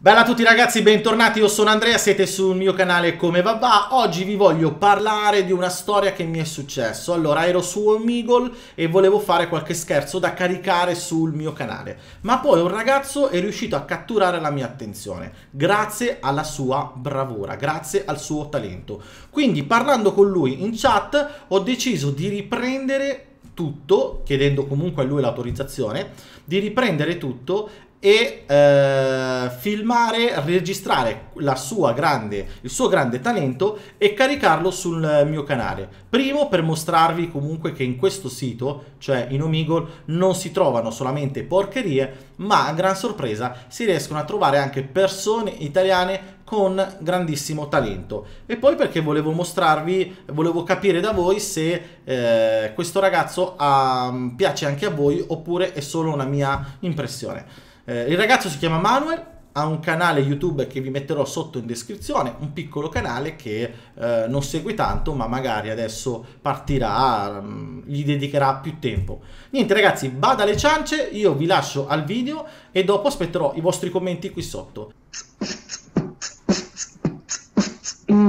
Bella a tutti ragazzi, bentornati, io sono Andrea, siete sul mio canale Come Va Va. Oggi vi voglio parlare di una storia che mi è successo. Allora, ero su Omegle e volevo fare qualche scherzo da caricare sul mio canale. Ma poi un ragazzo è riuscito a catturare la mia attenzione, grazie alla sua bravura, grazie al suo talento. Quindi, parlando con lui in chat, ho deciso di riprendere tutto, chiedendo comunque a lui l'autorizzazione, di riprendere tutto e eh, filmare, registrare grande, il suo grande talento e caricarlo sul mio canale. Primo per mostrarvi comunque che in questo sito, cioè in Omegle, non si trovano solamente porcherie, ma a gran sorpresa si riescono a trovare anche persone italiane con grandissimo talento. E poi perché volevo mostrarvi, volevo capire da voi se eh, questo ragazzo ha, piace anche a voi oppure è solo una mia impressione. Eh, il ragazzo si chiama Manuel, ha un canale YouTube che vi metterò sotto in descrizione, un piccolo canale che eh, non segue tanto, ma magari adesso partirà, mm, gli dedicherà più tempo. Niente ragazzi, bada alle ciance, io vi lascio al video e dopo aspetterò i vostri commenti qui sotto.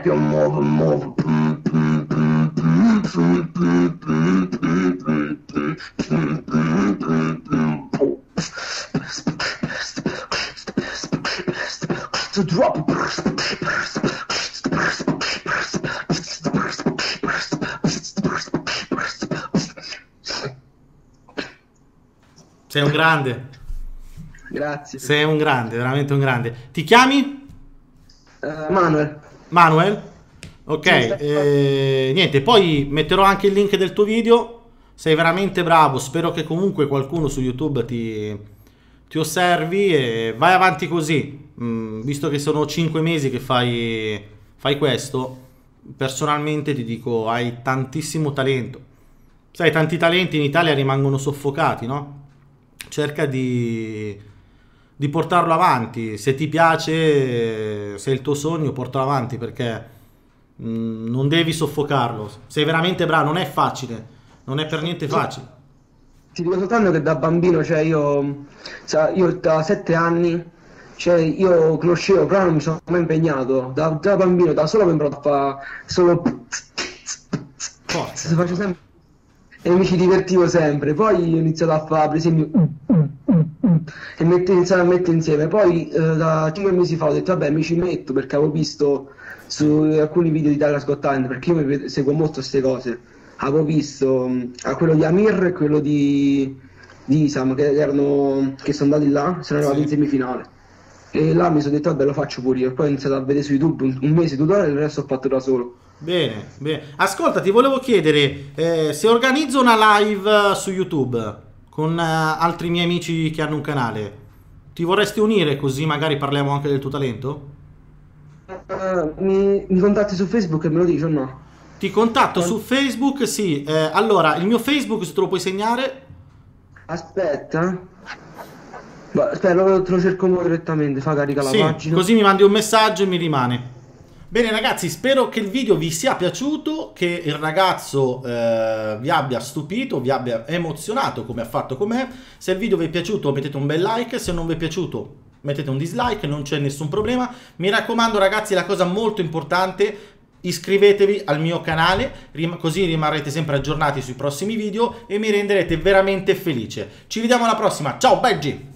più muovo, muovo. To drop. Sei un grande. Grazie. Sei un grande, veramente un grande. Ti chiami? Uh, Manuel. Manuel? Ok, eh, niente, poi metterò anche il link del tuo video. Sei veramente bravo, spero che comunque qualcuno su YouTube ti, ti osservi e vai avanti così. Mm, visto che sono 5 mesi che fai, fai questo, personalmente ti dico, hai tantissimo talento. Sai, tanti talenti in Italia rimangono soffocati, no? Cerca di di portarlo avanti. Se ti piace, se è il tuo sogno, portalo avanti perché mh, mm, non devi soffocarlo. Sei veramente bravo, non è facile, non è per niente facile. Ti dico soltanto che da bambino, cioè io, io da sette anni, cioè io conoscevo, però non mi sono mai impegnato. Da, da bambino, da solo mi imparato a fare solo... Forza. Faccio sempre... E mi ci divertivo sempre. Poi ho iniziato a fare, per esempio e mette, iniziare a mettere insieme. Poi eh, da 5 mesi fa ho detto vabbè mi ci metto perché avevo visto su alcuni video di Dallas Got Talent perché io seguo molto queste cose. Avevo visto um, quello di Amir e quello di, di Isam che, erano, che sono andati là, sono arrivati sì. in semifinale. E là mi sono detto vabbè lo faccio pure io. Poi ho iniziato a vedere su YouTube un, un mese tutorial e il resto ho fatto da solo. Bene, bene. Ascolta, ti volevo chiedere eh, se organizzo una live su YouTube con uh, altri miei amici che hanno un canale. Ti vorresti unire così magari parliamo anche del tuo talento? Uh, mi, mi, contatti su Facebook e me lo dici o no? Ti contatto su Facebook, sì. Eh, allora, il mio Facebook se te lo puoi segnare. Aspetta. Aspetta, te lo cerco direttamente, fa carica la sì, pagina. Così mi mandi un messaggio e mi rimane. Bene ragazzi, spero che il video vi sia piaciuto, che il ragazzo eh, vi abbia stupito, vi abbia emozionato come ha fatto con me. Se il video vi è piaciuto mettete un bel like, se non vi è piaciuto mettete un dislike, non c'è nessun problema. Mi raccomando ragazzi, la cosa molto importante, iscrivetevi al mio canale, così rimarrete sempre aggiornati sui prossimi video e mi renderete veramente felice. Ci vediamo alla prossima, ciao Beggi!